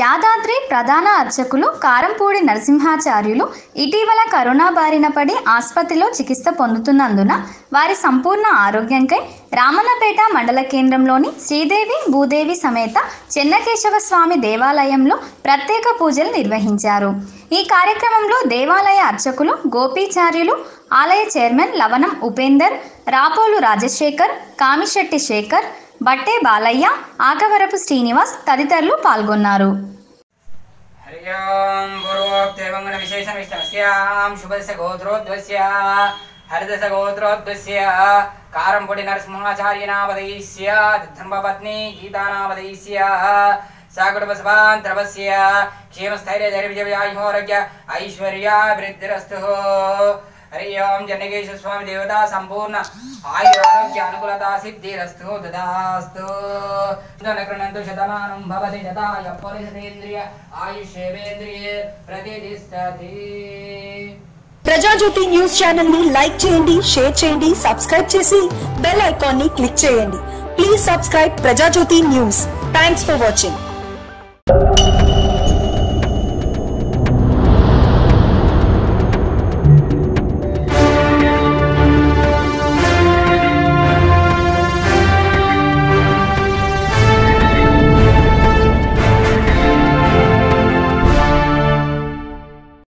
యాదాద్రి ప్రధాన అర్చకులు కారంపూడి నరసింహాచార్యులు ఇటీవల కరోనా బారిన పడి ఆసుపత్రిలో చికిత్స పొందుతున్నందున వారి సంపూర్ణ ఆరోగ్యంకై రామన్నపేట మండల కేంద్రంలోని శ్రీదేవి భూదేవి సమేత చెన్నకేశవ స్వామి దేవాలయంలో ప్రత్యేక పూజలు నిర్వహించారు. ఈ కార్యక్రమంలో దేవాలయ అర్చకులు గోపీచార్యులు ఆలయ చైర్మన్ లవణం ఉపేందర్ రాపోలు రాజశేఖర్ కామిశెట్టి శేఖర్ బట్టే బాలయ్య ఆకవరపు శ్రీనివాస్ తదితరులు పాల్గొన్నారు. హరియాం పూర్వోక్తేవంగణ విశేష విశ్వస్యాం శుభస్య గోత్రోద్వస్య హరిదశ గోత్రోద్వస్య కారంపొడి నరసింహాచార్యనాపదయిస్య దిద్ధంబపత్ని గీతానాపదయిస్య సాకుటుంబసభాంతరవస్య ఐశ్వర్యాభివృద్ధిరస్తు. హరి ఓం జనకేశ స్వామి దేవత సంపూర్ణ ఆయురారోగ్య అనుకూలత సిద్ధిరస్తు దదాస్తు ధనకృణంతు శతమానం భవతి జతాయ పరిశతేంద్రియ ఆయుష్యేంద్రియే ప్రతిష్టతి ప్రజాజ్యోతి న్యూస్ ఛానల్ని లైక్ చేయండి షేర్ చేయండి సబ్స్క్రైబ్ చేసి బెల్ ఐకాన్ని క్లిక్ చేయండి. Please subscribe Prajajyothi news. Thanks for watching.